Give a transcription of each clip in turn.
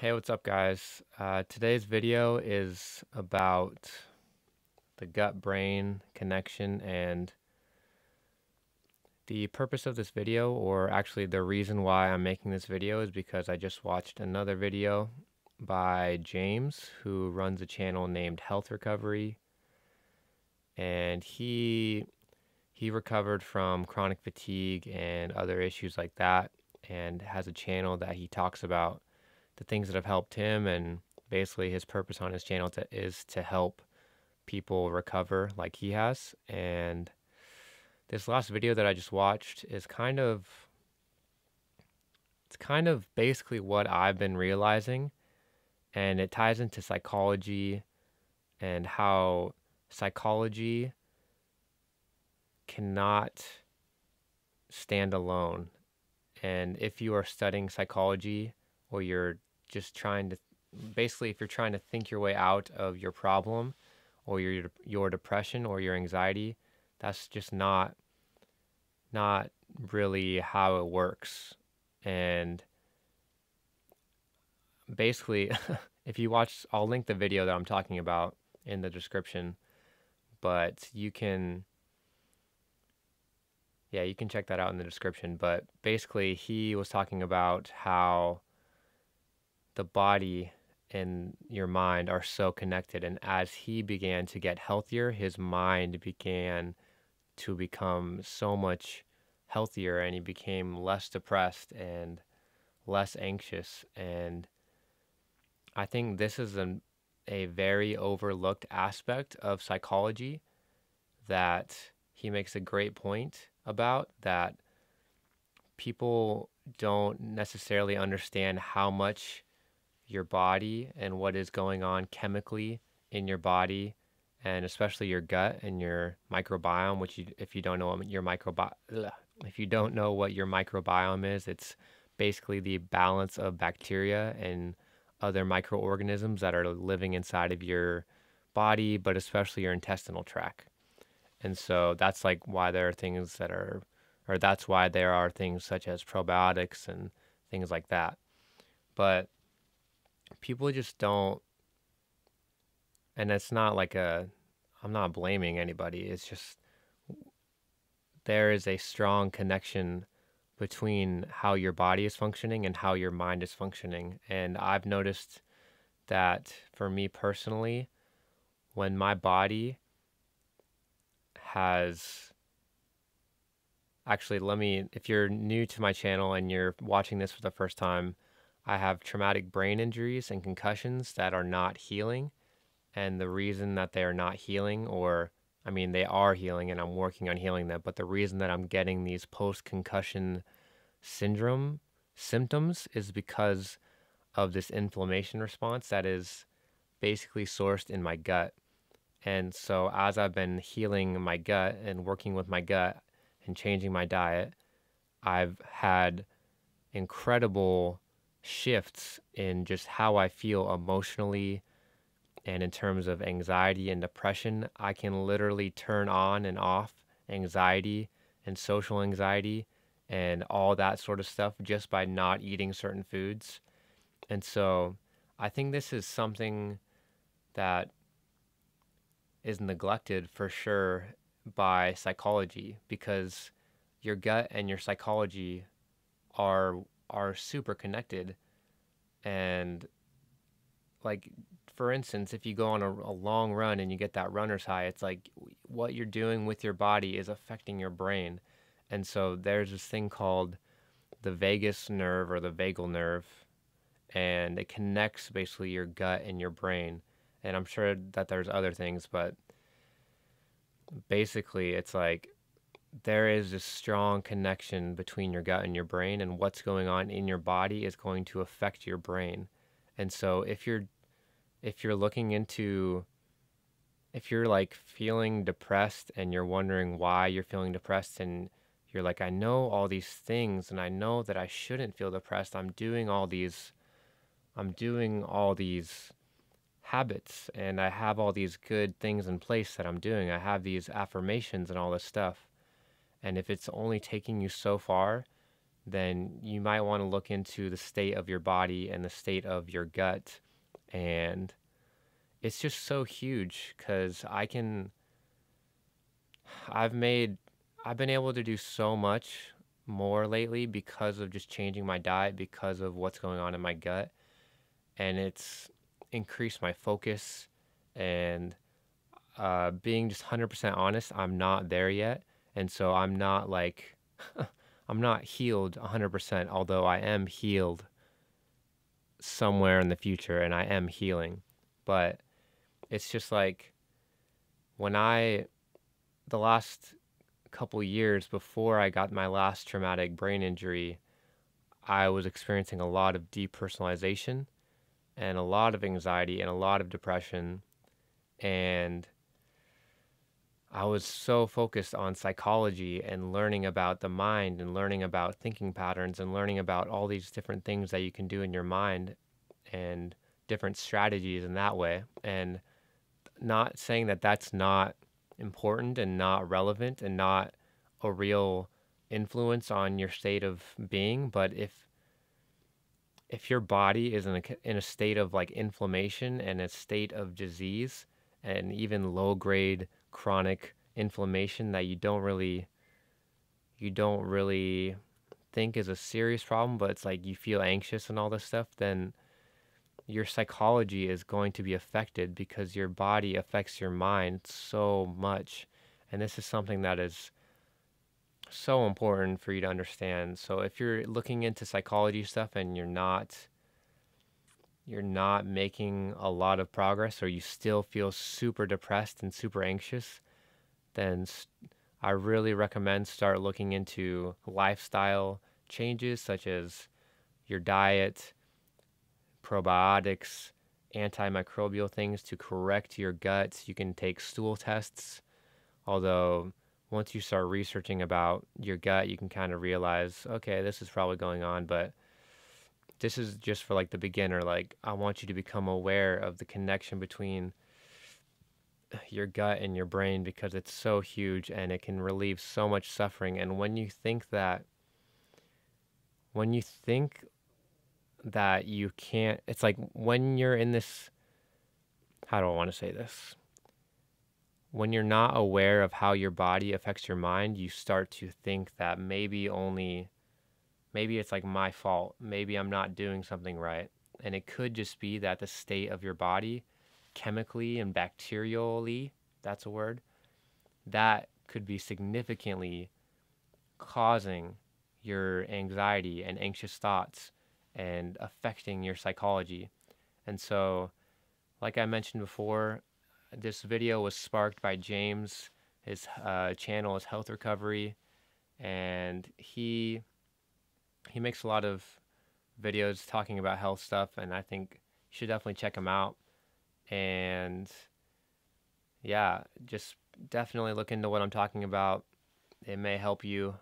Hey, what's up, guys? Uh, today's video is about the gut brain connection and the purpose of this video, or actually the reason why I'm making this video, is because I just watched another video by James, who runs a channel named Health Recovery, and he he recovered from chronic fatigue and other issues like that, and has a channel that he talks about the things that have helped him, and basically his purpose on his channel to, is to help people recover like he has, and this last video that I just watched is kind of it's kind of basically what I've been realizing and it ties into psychology and how psychology cannot stand alone. And if you are studying psychology or you're just trying to basically if you're trying to think your way out of your problem or your your depression or your anxiety, that's just not not really how it works. And basically, if you watch, I'll link the video that I'm talking about in the description, but you can, yeah, you can check that out in the description. But basically, he was talking about how the body and your mind are so connected. And as he began to get healthier, his mind began to become so much healthier and he became less depressed and less anxious and I think this is an, a very overlooked aspect of psychology that he makes a great point about that people don't necessarily understand how much your body and what is going on chemically in your body and especially your gut and your microbiome which you, if you don't know what your microbiome if you don't know what your microbiome is it's basically the balance of bacteria and other microorganisms that are living inside of your body, but especially your intestinal tract. And so that's like why there are things that are, or that's why there are things such as probiotics and things like that. But people just don't, and it's not like a, I'm not blaming anybody. It's just there is a strong connection between how your body is functioning and how your mind is functioning. And I've noticed that for me personally, when my body has actually, let me, if you're new to my channel and you're watching this for the first time, I have traumatic brain injuries and concussions that are not healing. And the reason that they are not healing, or I mean, they are healing and I'm working on healing them. But the reason that I'm getting these post concussion syndrome symptoms is because of this inflammation response that is basically sourced in my gut. And so, as I've been healing my gut and working with my gut and changing my diet, I've had incredible shifts in just how I feel emotionally, and in terms of anxiety and depression, I can literally turn on and off anxiety and social anxiety and all that sort of stuff just by not eating certain foods. And so I think this is something that is neglected for sure by psychology because your gut and your psychology are are super connected and like for instance, if you go on a, a, long run and you get that runner's high, it's like what you're doing with your body is affecting your brain. And so there's this thing called the vagus nerve or the vagal nerve, and it connects basically your gut and your brain. And I'm sure that there's other things, but basically it's like there is this strong connection between your gut and your brain, and what's going on in your body is going to affect your brain. And so if you're if you're looking into if you're like feeling depressed and you're wondering why you're feeling depressed and you're like I know all these things and I know that I shouldn't feel depressed. I'm doing all these I'm doing all these habits and I have all these good things in place that I'm doing. I have these affirmations and all this stuff. And if it's only taking you so far, then you might want to look into the state of your body and the state of your gut. And it's just so huge because I can, I've made, I've been able to do so much more lately because of just changing my diet, because of what's going on in my gut. And it's increased my focus and uh, being just 100% honest, I'm not there yet. And so I'm not like, I'm not healed 100%, although I am healed somewhere in the future and I am healing. But it's just like when I, the last couple years before I got my last traumatic brain injury, I was experiencing a lot of depersonalization and a lot of anxiety and a lot of depression. And I was so focused on psychology and learning about the mind and learning about thinking patterns and learning about all these different things that you can do in your mind and different strategies in that way. And not saying that that's not important and not relevant and not a real influence on your state of being, but if if your body is in a, in a state of like inflammation and a state of disease and even low grade chronic inflammation that you don't really you don't really think is a serious problem but it's like you feel anxious and all this stuff then your psychology is going to be affected because your body affects your mind so much. And this is something that is so important for you to understand. So if you're looking into psychology stuff and you're not you're not making a lot of progress or you still feel super depressed and super anxious, then I really recommend start looking into lifestyle changes such as your diet, probiotics, antimicrobial things to correct your gut. You can take stool tests. Although once you start researching about your gut, you can kind of realize, okay, this is probably going on, but this is just for like the beginner like i want you to become aware of the connection between your gut and your brain because it's so huge and it can relieve so much suffering. And when you think that when you think that you can't it's like when you're in this how do i want to say this? When you're not aware of how your body affects your mind you start to think that maybe only maybe it's like my fault. Maybe I'm not doing something right. And it could just be that the state of your body, chemically and bacterially, that's a word, that could be significantly causing your anxiety and anxious thoughts and affecting your psychology. And so, like I mentioned before, this video was sparked by James. His uh, channel is Health Recovery, and he he makes a lot of videos talking about health stuff, and I think you should definitely check him out. And yeah, just definitely look into what I'm talking about. It may help you.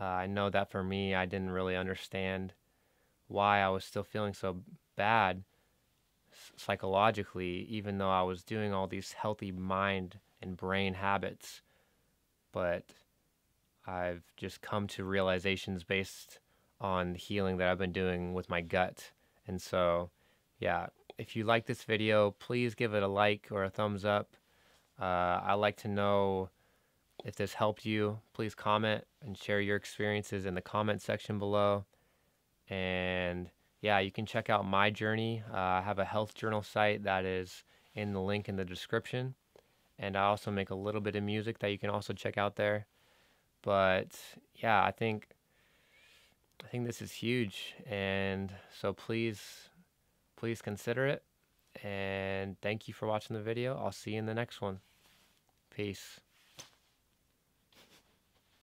Uh, I know that for me, I didn't really understand why I was still feeling so bad psychologically, even though I was doing all these healthy mind and brain habits. But I've just come to realizations based on the healing that I've been doing with my gut. And so, yeah, if you like this video, please give it a like or a thumbs up. Uh, I like to know if this helped you. Please comment and share your experiences in the comment section below. And yeah, you can check out my journey. Uh, I have a health journal site that is in the link in the description. And I also make a little bit of music that you can also check out there. But yeah, I think I think this is huge, and so please, please consider it. And thank you for watching the video. I'll see you in the next one. Peace.